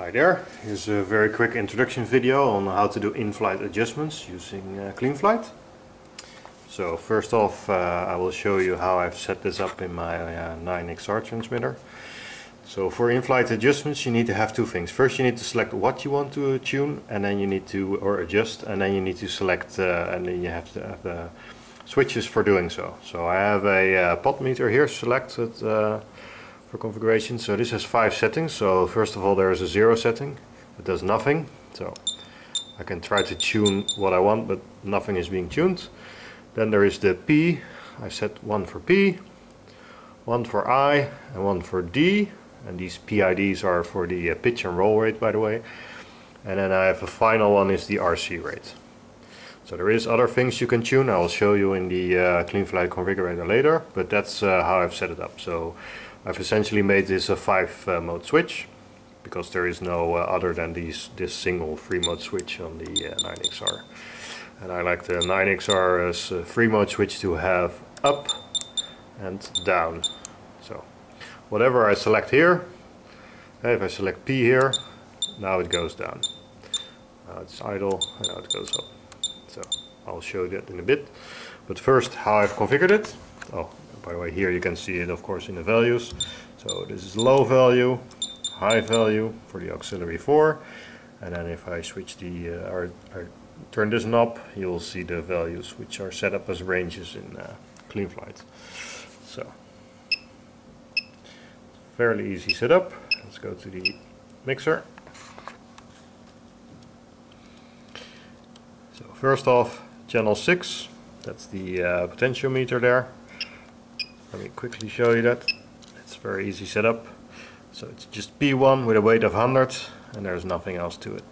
Hi there, here's a very quick introduction video on how to do in-flight adjustments using uh, CleanFlight. So first off uh, I will show you how I've set this up in my uh, 9XR transmitter. So for in-flight adjustments you need to have two things. First you need to select what you want to tune and then you need to, or adjust, and then you need to select uh, and then you have to have the switches for doing so. So I have a uh, pot meter here selected uh, for configuration. So this has five settings. So first of all there is a zero setting. It does nothing. So I can try to tune what I want but nothing is being tuned. Then there is the P. I set one for P, one for I and one for D. And these PIDs are for the uh, pitch and roll rate by the way. And then I have a final one is the RC rate. So there is other things you can tune. I will show you in the uh, CleanFlight configurator later, but that's uh, how I've set it up. So I've essentially made this a 5 uh, mode switch because there is no uh, other than these this single 3 mode switch on the 9XR. Uh, and I like the 9XR as a 3 mode switch to have up and down. So whatever I select here, if I select P here, now it goes down. Now it's idle and now it goes up. So I'll show that in a bit. But first how I've configured it. Oh, by the way here you can see it of course in the values. So this is low value high value for the auxiliary 4 and then if I switch the uh, or, or, turn this knob you'll see the values which are set up as ranges in uh, CleanFlight so fairly easy setup. Let's go to the mixer. So first off channel 6 that's the uh, potentiometer there let me quickly show you that. It's very easy setup. So it's just P1 with a weight of 100 and there's nothing else to it.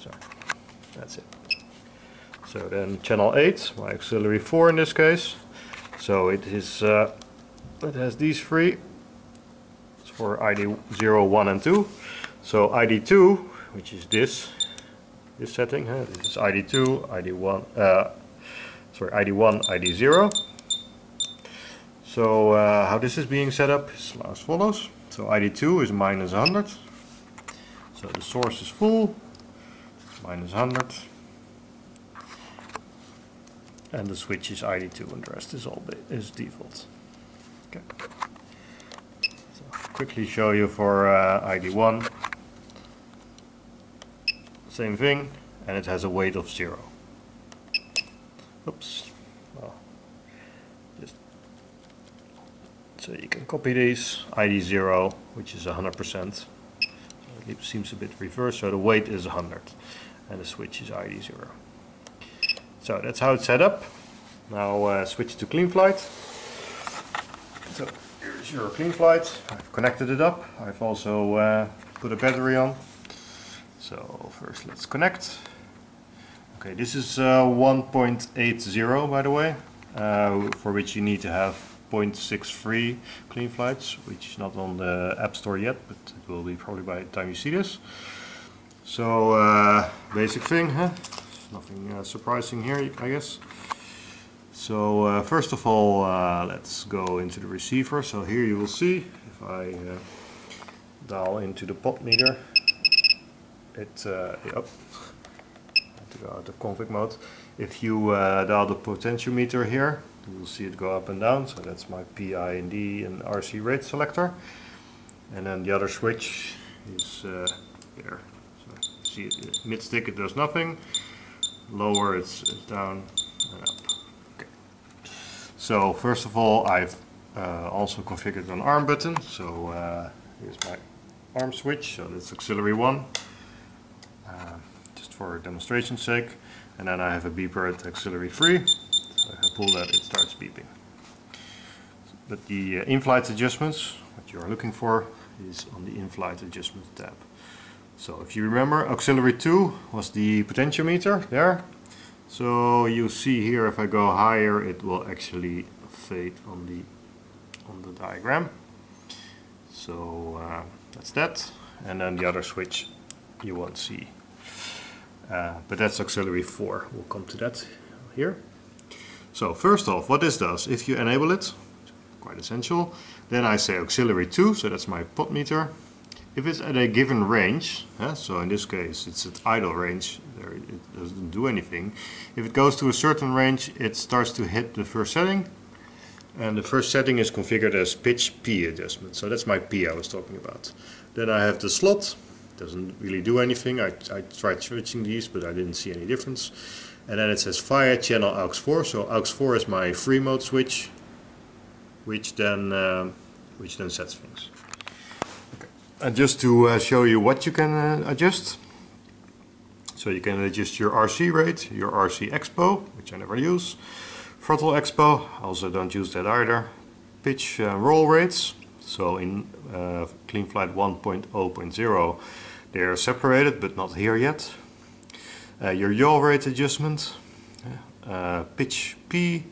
So that's it. So then channel 8, my auxiliary 4 in this case. So it is uh, it has these three. It's for ID 0, 1 and 2. So ID2, which is this this setting, huh? this is ID2, ID1, uh, sorry, ID1, ID0. So uh, how this is being set up is as follows. So ID2 is minus 100. So the source is full, minus 100. And the switch is ID2 and the rest is all is default. Okay. So quickly show you for uh, ID1. Same thing, and it has a weight of zero. Oops. So you can copy these, ID 0, which is 100%. So it seems a bit reversed, so the weight is 100 and the switch is ID 0. So that's how it's set up. Now uh, switch to CleanFlight. So here's your CleanFlight. I've connected it up. I've also uh, put a battery on. So first let's connect. Okay, this is uh, 1.80 by the way, uh, for which you need to have 0.63 CleanFlights, which is not on the App Store yet, but it will be probably by the time you see this. So, uh, basic thing, huh? Nothing uh, surprising here, I guess. So, uh, first of all, uh, let's go into the receiver. So here you will see, if I uh, dial into the pot meter, it, uh, yep, to go out of config mode. If you dial the potentiometer here, you will see it go up and down so that's my PI and D and RC rate selector. And then the other switch is uh, there so see it mid stick it does nothing. Lower it's, it's down and up. Okay. So first of all I've uh, also configured an arm button. So uh, here's my arm switch. So that's auxiliary 1 uh, just for demonstration sake. And then I have a beeper at auxiliary 3 I pull that, it starts beeping. But the uh, in-flight adjustments, what you're looking for, is on the in-flight adjustments tab. So if you remember, auxiliary 2 was the potentiometer there. So you see here, if I go higher, it will actually fade on the on the diagram. So uh, that's that. And then the other switch you won't see. Uh, but that's auxiliary 4. We'll come to that here. So first off, what this does, if you enable it, quite essential, then I say auxiliary 2, so that's my pot meter, if it's at a given range, uh, so in this case it's at idle range, there it doesn't do anything. If it goes to a certain range, it starts to hit the first setting, and the first setting is configured as pitch P adjustment. So that's my P I was talking about. Then I have the slot, doesn't really do anything. I, I tried switching these, but I didn't see any difference. And then it says via channel AUX4. So AUX4 is my free mode switch, which then um, which then sets things. Okay. And just to uh, show you what you can uh, adjust. So you can adjust your RC rate, your RC expo, which I never use, throttle expo, also don't use that either, pitch uh, roll rates, so in uh, CleanFlight 1.0.0 they are separated but not here yet. Uh, your yaw rate adjustment, uh, pitch P,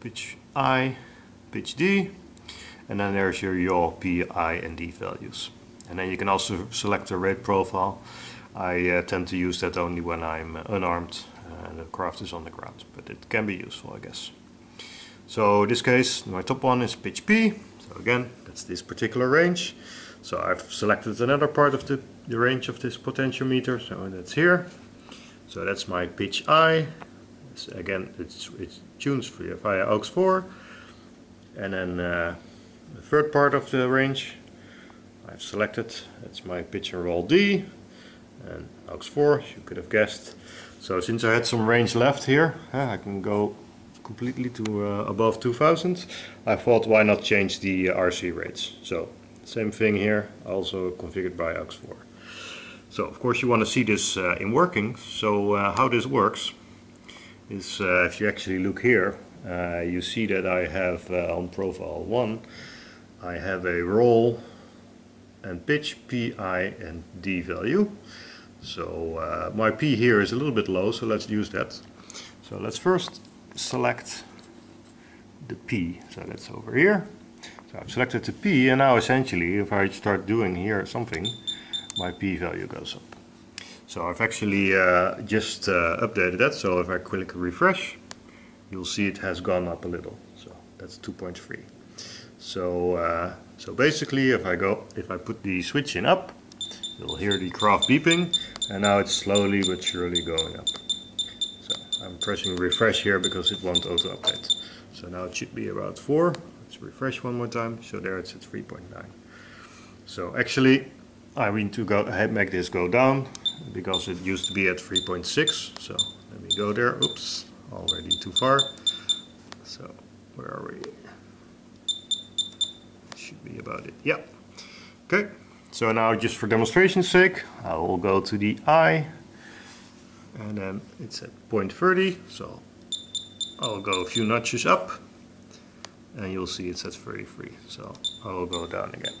pitch I, pitch D, and then there's your yaw P, I and D values. And then you can also select a rate profile. I uh, tend to use that only when I'm unarmed and the craft is on the ground, but it can be useful I guess. So in this case my top one is pitch P, so again that's this particular range. So I've selected another part of the, the range of this potentiometer, so that's here. So that's my pitch I. It's, again, it's, it tunes via, via AUX4. And then uh, the third part of the range I've selected. That's my pitch and roll D and AUX4, as you could have guessed. So since I had some range left here, I can go completely to uh, above 2000. I thought why not change the uh, RC rates. So same thing here, also configured by AUX4. So of course you want to see this uh, in working. So uh, how this works is uh, if you actually look here, uh, you see that I have on profile 1, I have a roll and pitch, PI and D value. So my P here is a little bit low, so let's use that. So let's first select the P. So that's over here. So I've selected the P and now essentially if I start doing here something, my P value goes up. So I've actually uh, just uh, updated that. So if I click refresh, you'll see it has gone up a little. So that's 2.3. So uh, so basically if I go, if I put the switch in up, you'll hear the craft beeping and now it's slowly but surely going up. So I'm pressing refresh here because it won't auto update. So now it should be about 4. Let's refresh one more time. So there it's at 3.9. So actually I need to go ahead make this go down because it used to be at 3.6. So let me go there. Oops, already too far. So where are we? Should be about it. Yeah. Okay. So now just for demonstration's sake, I will go to the I and then it's at 0.30 so I'll go a few notches up and you'll see it's at 33 so I will go down again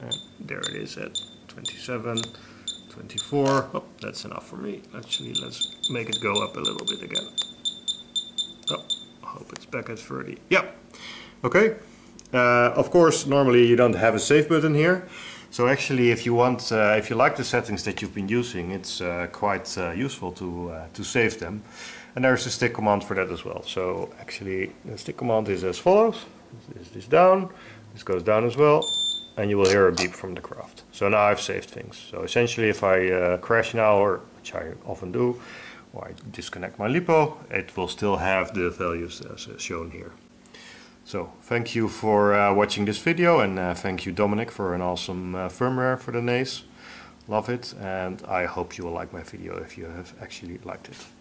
and there it is at 27 24 oh that's enough for me. Actually let's make it go up a little bit again. Oh I hope it's back at 30 yeah okay. Uh, of course normally you don't have a save button here. So actually, if you want, uh, if you like the settings that you've been using, it's uh, quite uh, useful to uh, to save them. And there's a stick command for that as well. So actually, the stick command is as follows: is this down, this goes down as well, and you will hear a beep from the craft. So now I've saved things. So essentially, if I uh, crash now, or which I often do, or I disconnect my LiPo, it will still have the values as shown here. So thank you for uh, watching this video and uh, thank you Dominic for an awesome uh, firmware for the Naze. Love it and I hope you will like my video if you have actually liked it.